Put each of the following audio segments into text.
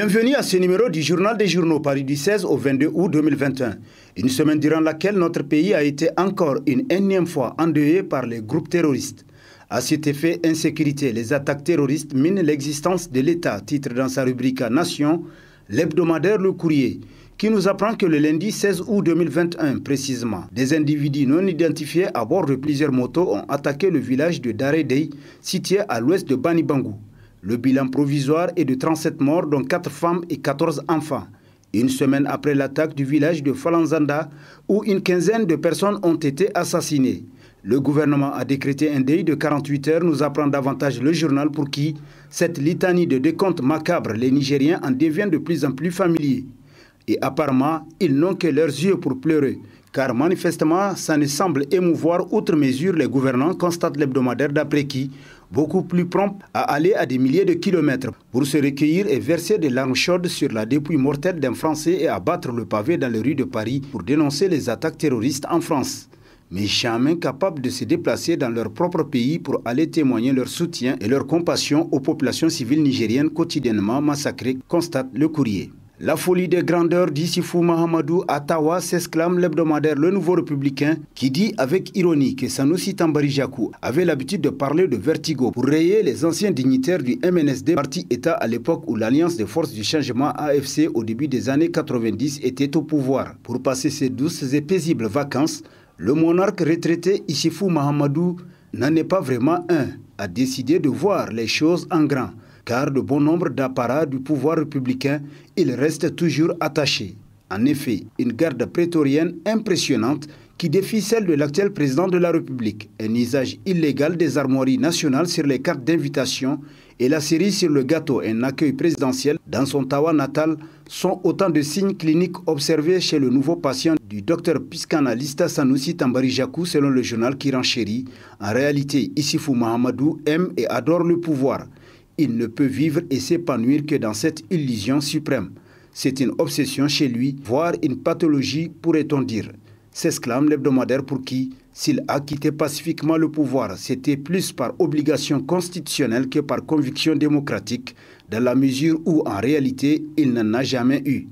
Bienvenue à ce numéro du Journal des journaux Paris du 16 au 22 août 2021. Une semaine durant laquelle notre pays a été encore une énième fois endeuillé par les groupes terroristes. À cet effet, insécurité, les attaques terroristes minent l'existence de l'État, titre dans sa rubrique Nation, l'hebdomadaire Le Courrier, qui nous apprend que le lundi 16 août 2021 précisément, des individus non identifiés à bord de plusieurs motos ont attaqué le village de Daredei, situé à l'ouest de Banibangou. Le bilan provisoire est de 37 morts, dont 4 femmes et 14 enfants. Une semaine après l'attaque du village de Falanzanda, où une quinzaine de personnes ont été assassinées. Le gouvernement a décrété un deuil de 48 heures, nous apprend davantage le journal pour qui cette litanie de décomptes macabres, les Nigériens en deviennent de plus en plus familiers. Et apparemment, ils n'ont que leurs yeux pour pleurer, car manifestement, ça ne semble émouvoir outre mesure les gouvernants, constate l'hebdomadaire d'après qui, beaucoup plus prompt à aller à des milliers de kilomètres pour se recueillir et verser des larmes chaudes sur la dépouille mortelle d'un Français et abattre le pavé dans les rues de Paris pour dénoncer les attaques terroristes en France mais jamais capables de se déplacer dans leur propre pays pour aller témoigner leur soutien et leur compassion aux populations civiles nigériennes quotidiennement massacrées, constate le courrier. La folie des grandeurs d'Issifou Mahamadou à Tawa s'exclame l'hebdomadaire Le Nouveau Républicain qui dit avec ironie que Sanoussi Tambarijakou avait l'habitude de parler de vertigo pour rayer les anciens dignitaires du MNSD, parti État à l'époque où l'Alliance des forces du changement AFC au début des années 90 était au pouvoir. Pour passer ses douces et paisibles vacances, le monarque retraité Isifou Mahamadou n'en est pas vraiment un, a décidé de voir les choses en grand, car de bon nombre d'apparats du pouvoir républicain, il reste toujours attaché. En effet, une garde prétorienne impressionnante qui défie celle de l'actuel président de la République, un usage illégal des armoiries nationales sur les cartes d'invitation et la série sur le gâteau, un accueil présidentiel dans son Tawa natal, sont autant de signes cliniques observés chez le nouveau patient du docteur psychanalyste Sanoussi Tambarijakou selon le journal qui renchérit. En réalité, Issifou Mahamadou aime et adore le pouvoir. Il ne peut vivre et s'épanouir que dans cette illusion suprême. C'est une obsession chez lui, voire une pathologie, pourrait-on dire. S'exclame l'hebdomadaire pour qui s'il a quitté pacifiquement le pouvoir, c'était plus par obligation constitutionnelle que par conviction démocratique, dans la mesure où en réalité il n'en a jamais eu.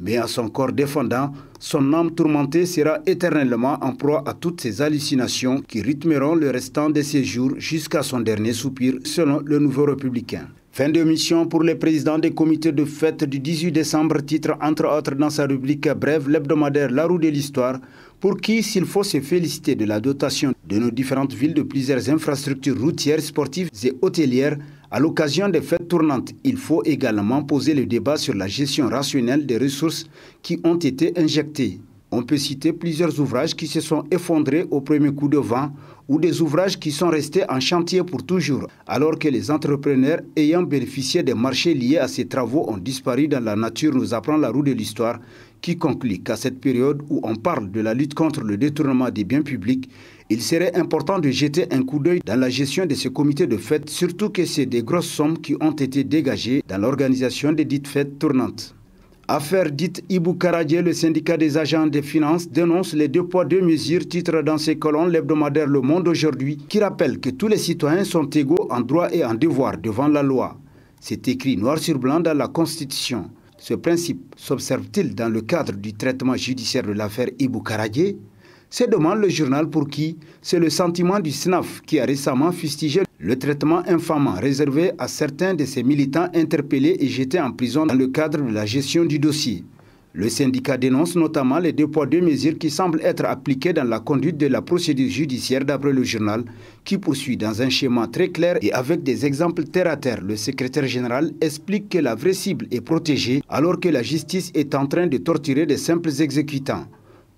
Mais à son corps défendant, son âme tourmentée sera éternellement en proie à toutes ces hallucinations qui rythmeront le restant de ses jours jusqu'à son dernier soupir, selon le nouveau républicain. Fin de mission pour les présidents des comités de fête du 18 décembre, titre entre autres dans sa rubrique brève l'hebdomadaire La roue de l'histoire, pour qui, s'il faut se féliciter de la dotation de nos différentes villes de plusieurs infrastructures routières, sportives et hôtelières, à l'occasion des fêtes tournantes, il faut également poser le débat sur la gestion rationnelle des ressources qui ont été injectées. On peut citer plusieurs ouvrages qui se sont effondrés au premier coup de vent ou des ouvrages qui sont restés en chantier pour toujours, alors que les entrepreneurs ayant bénéficié des marchés liés à ces travaux ont disparu dans la nature, nous apprend la roue de l'histoire, qui conclut qu'à cette période où on parle de la lutte contre le détournement des biens publics, il serait important de jeter un coup d'œil dans la gestion de ces comités de fêtes, surtout que c'est des grosses sommes qui ont été dégagées dans l'organisation des dites fêtes tournantes. Affaire dite Ibou Karadje, le syndicat des agents des finances dénonce les deux poids deux mesures, titre dans ses colonnes l'hebdomadaire Le Monde aujourd'hui, qui rappelle que tous les citoyens sont égaux en droit et en devoir devant la loi. C'est écrit noir sur blanc dans la Constitution. Ce principe s'observe-t-il dans le cadre du traitement judiciaire de l'affaire Ibou Karadje? C'est demande le journal pour qui c'est le sentiment du SNAF qui a récemment fustigé le traitement infamant réservé à certains de ses militants interpellés et jetés en prison dans le cadre de la gestion du dossier. Le syndicat dénonce notamment les deux poids deux mesures qui semblent être appliquées dans la conduite de la procédure judiciaire d'après le journal, qui poursuit dans un schéma très clair et avec des exemples terre à terre. Le secrétaire général explique que la vraie cible est protégée alors que la justice est en train de torturer des simples exécutants.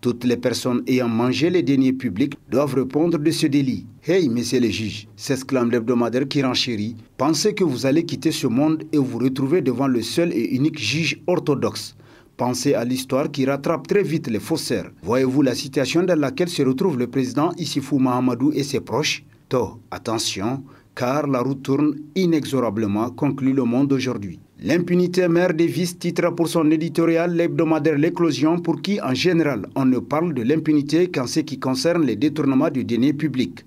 Toutes les personnes ayant mangé les deniers publics doivent répondre de ce délit. Hey, messieurs les juges, s'exclame l'hebdomadaire qui renchérit, pensez que vous allez quitter ce monde et vous retrouver devant le seul et unique juge orthodoxe. Pensez à l'histoire qui rattrape très vite les faussaires. Voyez-vous la situation dans laquelle se retrouve le président Issifou Mahamadou et ses proches? To, attention, car la route tourne inexorablement, conclut le monde aujourd'hui. L'impunité mère des vices titre pour son éditorial l'hebdomadaire L'éclosion pour qui en général on ne parle de l'impunité qu'en ce qui concerne les détournements du denier public.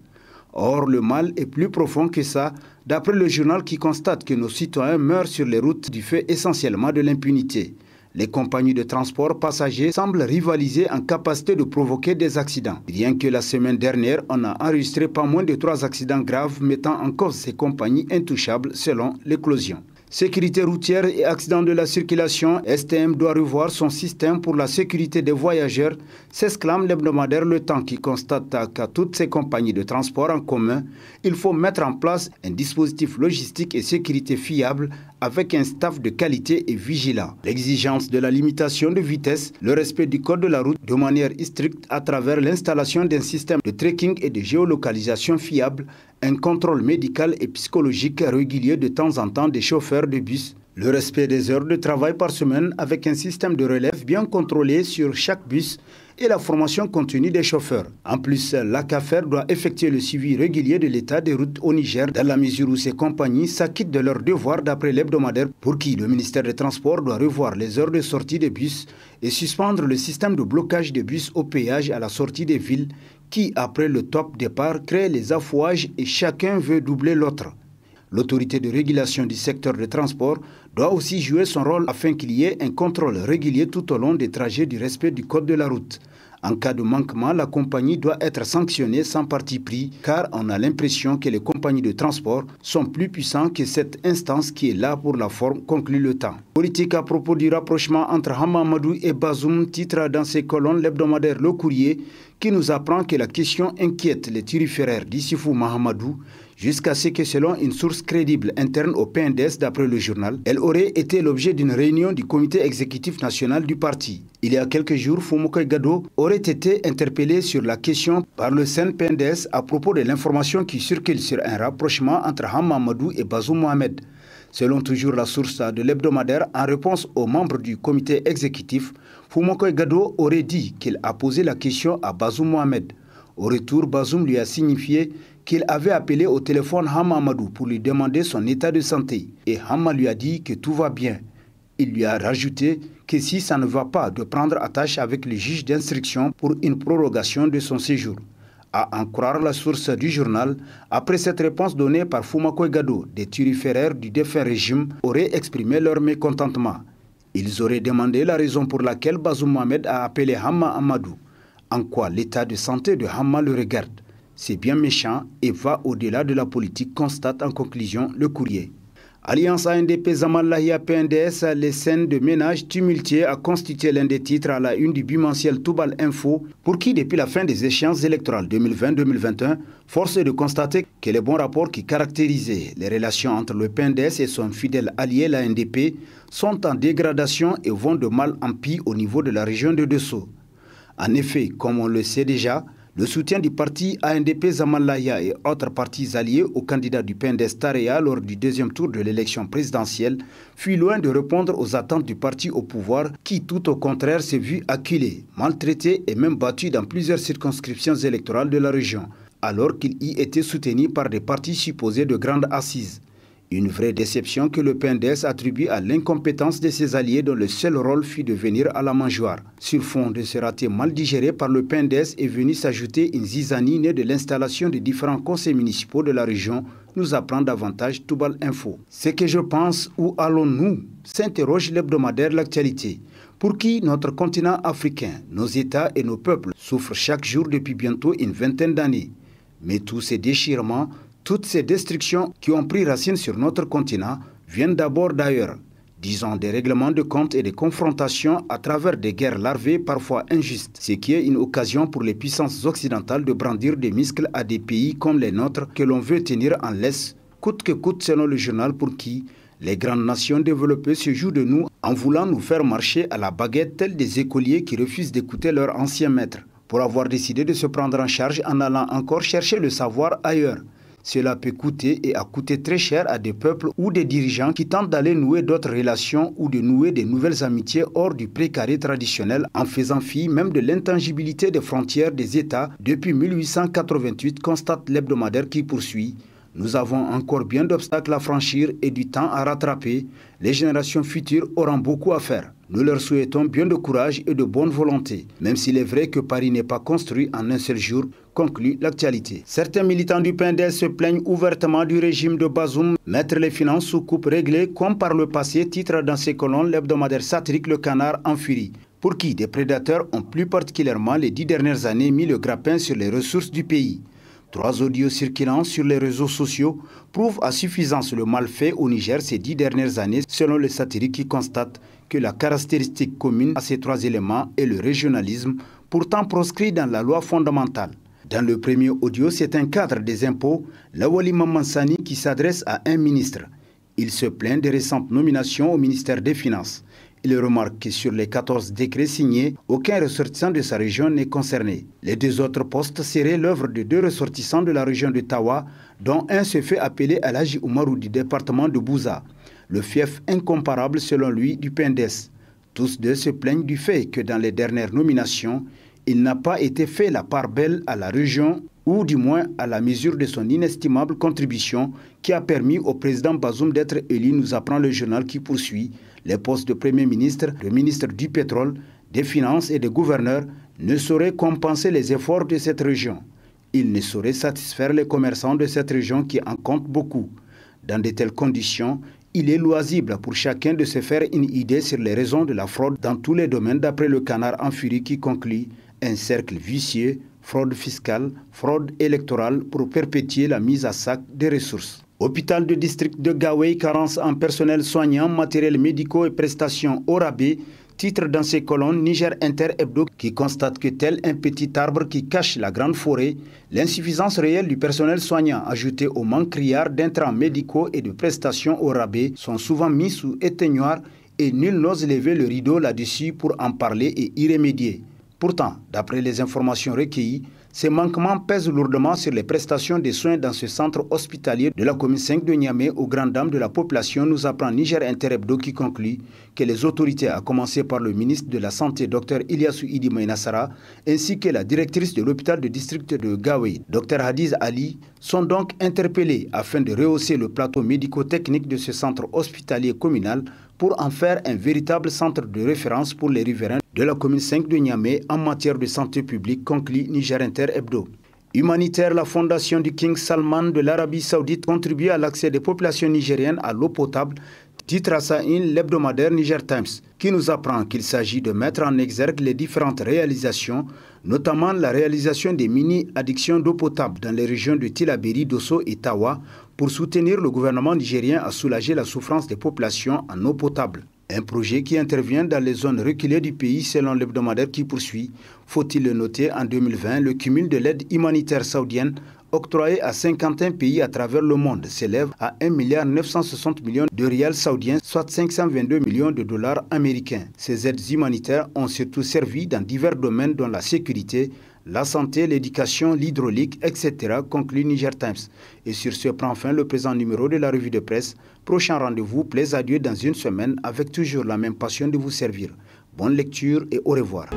Or le mal est plus profond que ça D'après le journal qui constate que nos citoyens meurent sur les routes du fait essentiellement de l'impunité. Les compagnies de transport passagers semblent rivaliser en capacité de provoquer des accidents. Rien que la semaine dernière, on a enregistré pas moins de trois accidents graves mettant en cause ces compagnies intouchables selon l'éclosion. Sécurité routière et accidents de la circulation, STM doit revoir son système pour la sécurité des voyageurs, s'exclame l'hebdomadaire Le Temps qui constate qu'à toutes ces compagnies de transport en commun, il faut mettre en place un dispositif logistique et sécurité fiable avec un staff de qualité et vigilant. L'exigence de la limitation de vitesse, le respect du code de la route de manière stricte à travers l'installation d'un système de tracking et de géolocalisation fiable un contrôle médical et psychologique régulier de temps en temps des chauffeurs de bus, le respect des heures de travail par semaine avec un système de relève bien contrôlé sur chaque bus et la formation continue des chauffeurs. En plus, l'ACAFER doit effectuer le suivi régulier de l'état des routes au Niger dans la mesure où ces compagnies s'acquittent de leurs devoirs d'après l'hebdomadaire pour qui le ministère des Transports doit revoir les heures de sortie des bus et suspendre le système de blocage des bus au péage à la sortie des villes qui, après le top départ, crée les affouages et chacun veut doubler l'autre. L'autorité de régulation du secteur de transport doit aussi jouer son rôle afin qu'il y ait un contrôle régulier tout au long des trajets du respect du code de la route. En cas de manquement, la compagnie doit être sanctionnée sans parti pris car on a l'impression que les compagnies de transport sont plus puissantes que cette instance qui est là pour la forme, conclut le temps. Politique à propos du rapprochement entre Hamamadou et Bazoum titre dans ses colonnes l'hebdomadaire Le Courrier qui nous apprend que la question inquiète les turiféraires d'Issifou Mahamadou jusqu'à ce que selon une source crédible interne au PNDS d'après le journal, elle aurait été l'objet d'une réunion du comité exécutif national du parti. Il y a quelques jours, Foumoukay Gado aurait été interpellé sur la question par le CNPNDS à propos de l'information qui circule sur un rapprochement entre Hamamadou et Bazou Mohamed. Selon toujours la source de l'hebdomadaire, en réponse aux membres du comité exécutif, Foumoukay Gado aurait dit qu'il a posé la question à Bazou Mohamed. Au retour, Bazoum lui a signifié qu'il avait appelé au téléphone Hama Amadou pour lui demander son état de santé. Et Hama lui a dit que tout va bien. Il lui a rajouté que si ça ne va pas, de prendre attache avec le juge d'instruction pour une prorogation de son séjour. À en croire la source du journal, après cette réponse donnée par Fumako Gado, des turiféraires du défunt régime auraient exprimé leur mécontentement. Ils auraient demandé la raison pour laquelle Bazoum Mohamed a appelé Hama Amadou. En quoi l'état de santé de Hama le regarde? C'est bien méchant et va au-delà de la politique, constate en conclusion le courrier. Alliance ANDP Zamalahi PNDS, les scènes de ménage tumultuées a constitué l'un des titres à la une du bimensuel Toubal Info, pour qui, depuis la fin des échéances électorales 2020-2021, force est de constater que les bons rapports qui caractérisaient les relations entre le PNDS et son fidèle allié, l'ANDP, sont en dégradation et vont de mal en pis au niveau de la région de Dessau. En effet, comme on le sait déjà, le soutien du parti ANDP Zamalaya et autres partis alliés au candidat du PNDS Tareya lors du deuxième tour de l'élection présidentielle fut loin de répondre aux attentes du parti au pouvoir qui, tout au contraire, s'est vu acculé, maltraité et même battu dans plusieurs circonscriptions électorales de la région, alors qu'il y était soutenu par des partis supposés de grandes assises. Une vraie déception que le PNDS attribue à l'incompétence de ses alliés dont le seul rôle fut de venir à la mangeoire. Sur fond de ce raté mal digéré par le PNDS est venue s'ajouter une zizanie née de l'installation des différents conseils municipaux de la région, nous apprend davantage Toubal Info. Ce que je pense, où allons-nous? s'interroge l'hebdomadaire L'actualité. Pour qui notre continent africain, nos États et nos peuples souffrent chaque jour depuis bientôt une vingtaine d'années? Mais tous ces déchirements toutes ces destructions qui ont pris racine sur notre continent viennent d'abord d'ailleurs, disons des règlements de compte et des confrontations à travers des guerres larvées parfois injustes, ce qui est une occasion pour les puissances occidentales de brandir des muscles à des pays comme les nôtres que l'on veut tenir en laisse, coûte que coûte selon le journal pour qui les grandes nations développées se jouent de nous en voulant nous faire marcher à la baguette tels des écoliers qui refusent d'écouter leur ancien maître, pour avoir décidé de se prendre en charge en allant encore chercher le savoir ailleurs. Cela peut coûter et a coûté très cher à des peuples ou des dirigeants qui tentent d'aller nouer d'autres relations ou de nouer de nouvelles amitiés hors du précaré traditionnel en faisant fi même de l'intangibilité des frontières des États depuis 1888, constate l'hebdomadaire qui poursuit. Nous avons encore bien d'obstacles à franchir et du temps à rattraper. Les générations futures auront beaucoup à faire. Nous leur souhaitons bien de courage et de bonne volonté, même s'il est vrai que Paris n'est pas construit en un seul jour, conclut l'actualité. Certains militants du PNDS se plaignent ouvertement du régime de Bazoum, mettre les finances sous coupe réglée comme par le passé, titre dans ses colonnes l'hebdomadaire satirique Le Canard en furie pour qui des prédateurs ont plus particulièrement les dix dernières années mis le grappin sur les ressources du pays? Trois audios circulant sur les réseaux sociaux prouvent à suffisance le mal fait au Niger ces dix dernières années, selon le satirique qui constate que la caractéristique commune à ces trois éléments est le régionalisme, pourtant proscrit dans la loi fondamentale. Dans le premier audio, c'est un cadre des impôts, Lawali Mamansani, qui s'adresse à un ministre. Il se plaint des récentes nominations au ministère des Finances. Il remarque que sur les 14 décrets signés, aucun ressortissant de sa région n'est concerné. Les deux autres postes seraient l'œuvre de deux ressortissants de la région de Tawa, dont un se fait appeler Alaji Oumarou du département de Bouza, le fief incomparable selon lui du PNDES. Tous deux se plaignent du fait que dans les dernières nominations, il n'a pas été fait la part belle à la région ou du moins à la mesure de son inestimable contribution qui a permis au président Bazoum d'être élu, nous apprend le journal qui poursuit. Les postes de Premier ministre, de ministre du pétrole, des finances et de gouverneur ne sauraient compenser les efforts de cette région. Ils ne sauraient satisfaire les commerçants de cette région qui en comptent beaucoup. Dans de telles conditions, il est loisible pour chacun de se faire une idée sur les raisons de la fraude dans tous les domaines d'après le canard en furie qui conclut un cercle vicieux fraude fiscale, fraude électorale pour perpétuer la mise à sac des ressources. Hôpital de district de Gawei, carence en personnel soignant, matériel médicaux et prestations au rabais, titre dans ses colonnes Niger Inter Hebdo qui constate que tel un petit arbre qui cache la grande forêt, l'insuffisance réelle du personnel soignant ajoutée au manque criard d'intrants médicaux et de prestations au rabais sont souvent mis sous éteignoir et nul n'ose lever le rideau là-dessus pour en parler et y remédier. Pourtant, d'après les informations recueillies, ces manquements pèsent lourdement sur les prestations de soins dans ce centre hospitalier de la commune 5 de Niamey aux grandes dames de la population, nous apprend Niger Interhebdo qui conclut que les autorités, à commencer par le ministre de la Santé, Dr Ilyasu Idi Nassara, ainsi que la directrice de l'hôpital de district de Gawé, Dr Hadiz Ali, sont donc interpellées afin de rehausser le plateau médico-technique de ce centre hospitalier communal pour en faire un véritable centre de référence pour les riverains de la commune 5 de Niamey en matière de santé publique, conclut Niger Inter Hebdo. Humanitaire, la fondation du King Salman de l'Arabie Saoudite contribue à l'accès des populations nigériennes à l'eau potable, titre à l'hebdomadaire Niger Times, qui nous apprend qu'il s'agit de mettre en exergue les différentes réalisations, notamment la réalisation des mini-addictions d'eau potable dans les régions de Tilaberi, Dosso et Tawa, pour soutenir le gouvernement nigérien à soulager la souffrance des populations en eau potable. Un projet qui intervient dans les zones reculées du pays selon l'hebdomadaire qui poursuit. Faut-il le noter, en 2020, le cumul de l'aide humanitaire saoudienne octroyée à 51 pays à travers le monde s'élève à 1 milliard 960 millions de rials saoudiens, soit 522 millions de dollars américains. Ces aides humanitaires ont surtout servi dans divers domaines dont la sécurité, la santé, l'éducation, l'hydraulique, etc., conclut Niger Times. Et sur ce prend fin le présent numéro de la revue de presse. Prochain rendez-vous, plaise à Dieu dans une semaine avec toujours la même passion de vous servir. Bonne lecture et au revoir.